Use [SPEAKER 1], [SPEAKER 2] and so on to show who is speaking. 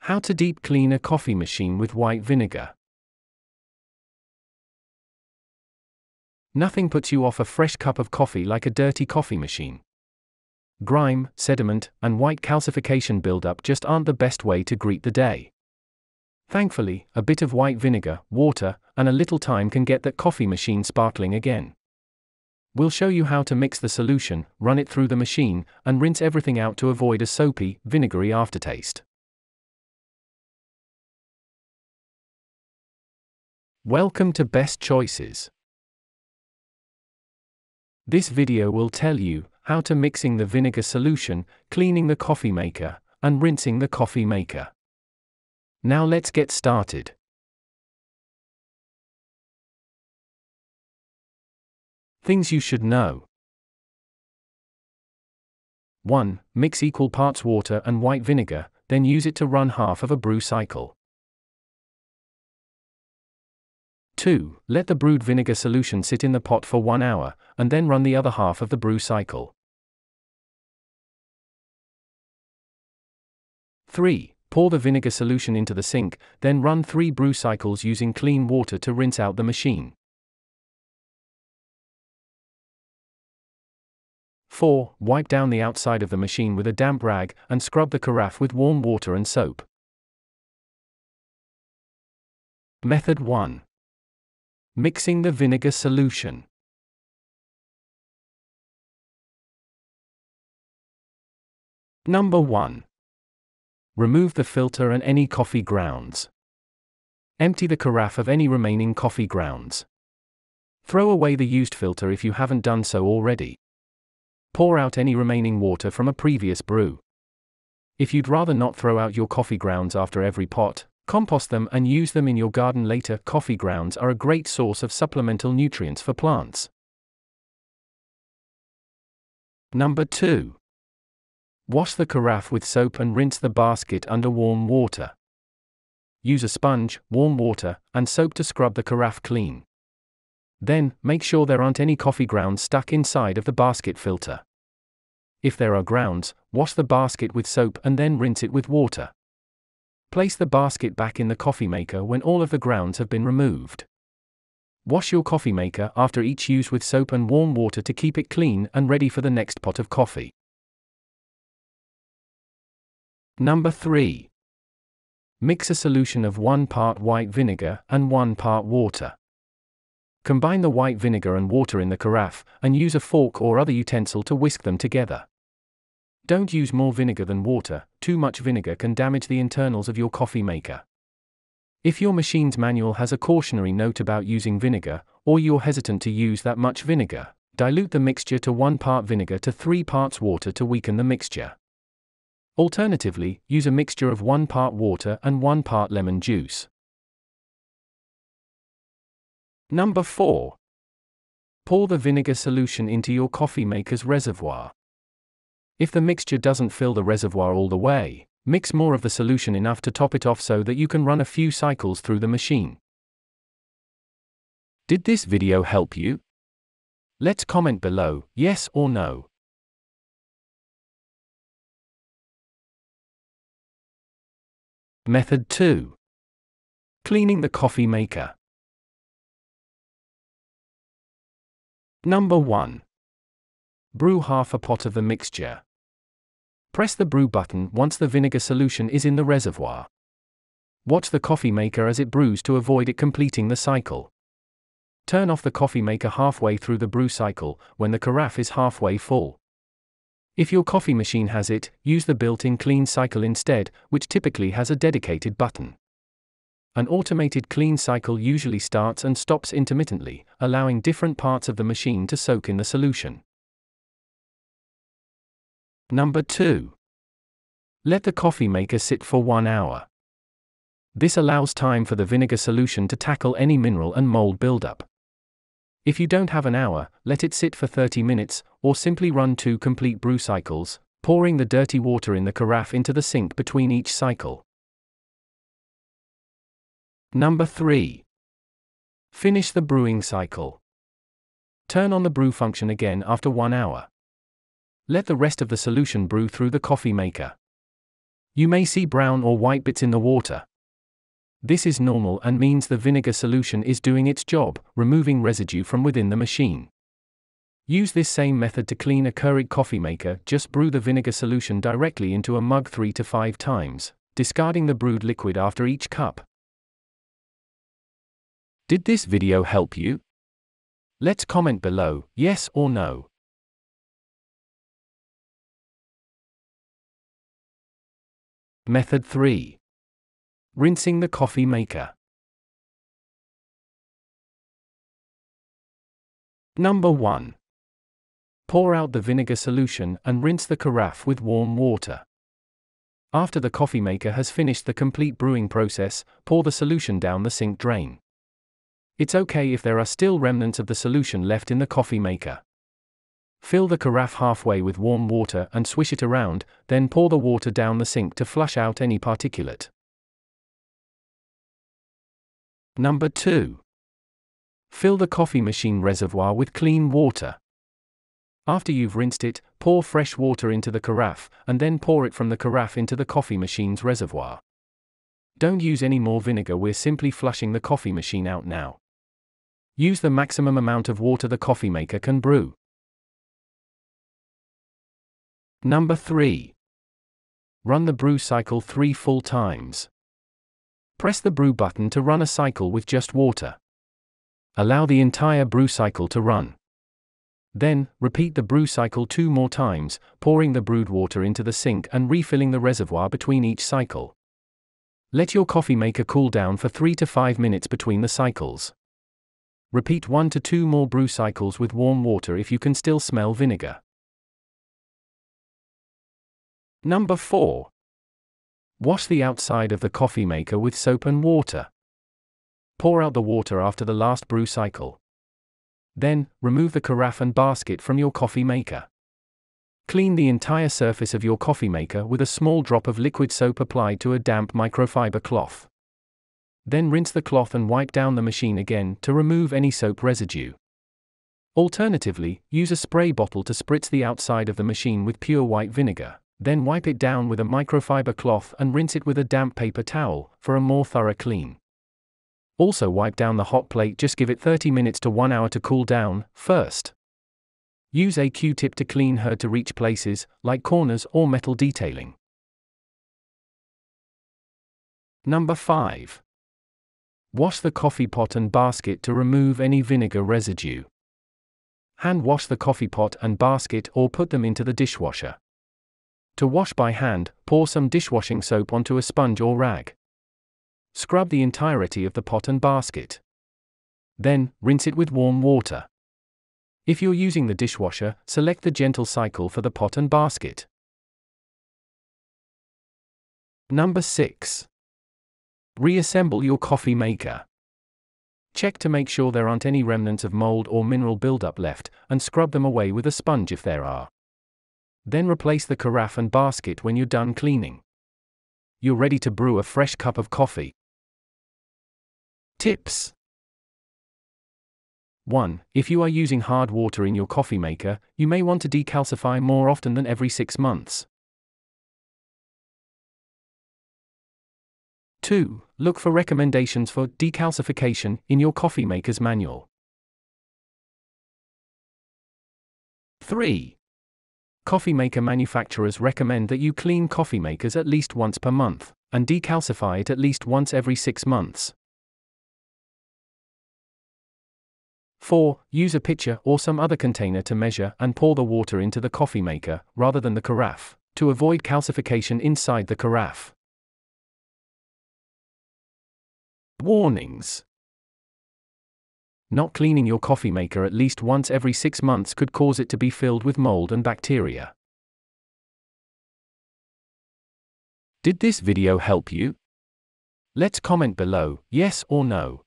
[SPEAKER 1] How to deep clean a coffee machine with white vinegar. Nothing puts you off a fresh cup of coffee like a dirty coffee machine. Grime, sediment, and white calcification buildup just aren't the best way to greet the day. Thankfully, a bit of white vinegar, water, and a little time can get that coffee machine sparkling again. We'll show you how to mix the solution, run it through the machine, and rinse everything out to avoid a soapy, vinegary aftertaste. Welcome to Best Choices. This video will tell you how to mixing the vinegar solution, cleaning the coffee maker, and rinsing the coffee maker. Now let's get started. Things you should know. 1. Mix equal parts water and white vinegar, then use it to run half of a brew cycle. 2. Let the brewed vinegar solution sit in the pot for 1 hour, and then run the other half of the brew cycle. 3. Pour the vinegar solution into the sink, then run 3 brew cycles using clean water to rinse out the machine. 4. Wipe down the outside of the machine with a damp rag and scrub the carafe with warm water and soap. Method 1. Mixing the vinegar solution. Number 1. Remove the filter and any coffee grounds. Empty the carafe of any remaining coffee grounds. Throw away the used filter if you haven't done so already. Pour out any remaining water from a previous brew. If you'd rather not throw out your coffee grounds after every pot, Compost them and use them in your garden later. Coffee grounds are a great source of supplemental nutrients for plants. Number 2. Wash the carafe with soap and rinse the basket under warm water. Use a sponge, warm water, and soap to scrub the carafe clean. Then, make sure there aren't any coffee grounds stuck inside of the basket filter. If there are grounds, wash the basket with soap and then rinse it with water. Place the basket back in the coffee maker when all of the grounds have been removed. Wash your coffee maker after each use with soap and warm water to keep it clean and ready for the next pot of coffee. Number 3. Mix a solution of 1 part white vinegar and 1 part water. Combine the white vinegar and water in the carafe, and use a fork or other utensil to whisk them together. Don't use more vinegar than water, too much vinegar can damage the internals of your coffee maker. If your machine's manual has a cautionary note about using vinegar, or you're hesitant to use that much vinegar, dilute the mixture to 1 part vinegar to 3 parts water to weaken the mixture. Alternatively, use a mixture of 1 part water and 1 part lemon juice. Number 4. Pour the vinegar solution into your coffee maker's reservoir. If the mixture doesn't fill the reservoir all the way, mix more of the solution enough to top it off so that you can run a few cycles through the machine. Did this video help you? Let's comment below, yes or no. Method 2. Cleaning the coffee maker. Number 1. Brew half a pot of the mixture. Press the brew button once the vinegar solution is in the reservoir. Watch the coffee maker as it brews to avoid it completing the cycle. Turn off the coffee maker halfway through the brew cycle when the carafe is halfway full. If your coffee machine has it, use the built in clean cycle instead, which typically has a dedicated button. An automated clean cycle usually starts and stops intermittently, allowing different parts of the machine to soak in the solution. Number 2. Let the coffee maker sit for 1 hour. This allows time for the vinegar solution to tackle any mineral and mold buildup. If you don't have an hour, let it sit for 30 minutes, or simply run two complete brew cycles, pouring the dirty water in the carafe into the sink between each cycle. Number 3. Finish the brewing cycle. Turn on the brew function again after 1 hour. Let the rest of the solution brew through the coffee maker. You may see brown or white bits in the water. This is normal and means the vinegar solution is doing its job, removing residue from within the machine. Use this same method to clean a Keurig coffee maker, just brew the vinegar solution directly into a mug 3 to 5 times, discarding the brewed liquid after each cup. Did this video help you? Let's comment below, yes or no. Method 3. Rinsing the coffee maker. Number 1. Pour out the vinegar solution and rinse the carafe with warm water. After the coffee maker has finished the complete brewing process, pour the solution down the sink drain. It's okay if there are still remnants of the solution left in the coffee maker. Fill the carafe halfway with warm water and swish it around, then pour the water down the sink to flush out any particulate. Number 2. Fill the coffee machine reservoir with clean water. After you've rinsed it, pour fresh water into the carafe, and then pour it from the carafe into the coffee machine's reservoir. Don't use any more vinegar, we're simply flushing the coffee machine out now. Use the maximum amount of water the coffee maker can brew. Number 3. Run the brew cycle 3 full times. Press the brew button to run a cycle with just water. Allow the entire brew cycle to run. Then, repeat the brew cycle two more times, pouring the brewed water into the sink and refilling the reservoir between each cycle. Let your coffee maker cool down for 3 to 5 minutes between the cycles. Repeat 1 to 2 more brew cycles with warm water if you can still smell vinegar. Number 4. Wash the outside of the coffee maker with soap and water. Pour out the water after the last brew cycle. Then, remove the carafe and basket from your coffee maker. Clean the entire surface of your coffee maker with a small drop of liquid soap applied to a damp microfiber cloth. Then rinse the cloth and wipe down the machine again to remove any soap residue. Alternatively, use a spray bottle to spritz the outside of the machine with pure white vinegar, then wipe it down with a microfiber cloth and rinse it with a damp paper towel for a more thorough clean. Also, wipe down the hot plate, just give it 30 minutes to 1 hour to cool down, first. Use a Q tip to clean her to reach places, like corners or metal detailing. Number 5. Wash the coffee pot and basket to remove any vinegar residue. Hand wash the coffee pot and basket or put them into the dishwasher. To wash by hand, pour some dishwashing soap onto a sponge or rag. Scrub the entirety of the pot and basket. Then, rinse it with warm water. If you're using the dishwasher, select the gentle cycle for the pot and basket. Number 6. Reassemble your coffee maker. Check to make sure there aren't any remnants of mold or mineral buildup left, and scrub them away with a sponge if there are. Then replace the carafe and basket when you're done cleaning. You're ready to brew a fresh cup of coffee. Tips 1. If you are using hard water in your coffee maker, you may want to decalcify more often than every 6 months. 2. Look for recommendations for decalcification in your coffee maker's manual. 3. Coffee maker manufacturers recommend that you clean coffee makers at least once per month, and decalcify it at least once every six months. 4. Use a pitcher or some other container to measure and pour the water into the coffee maker, rather than the carafe, to avoid calcification inside the carafe. Warnings Not cleaning your coffee maker at least once every six months could cause it to be filled with mold and bacteria. Did this video help you? Let's comment below, yes or no.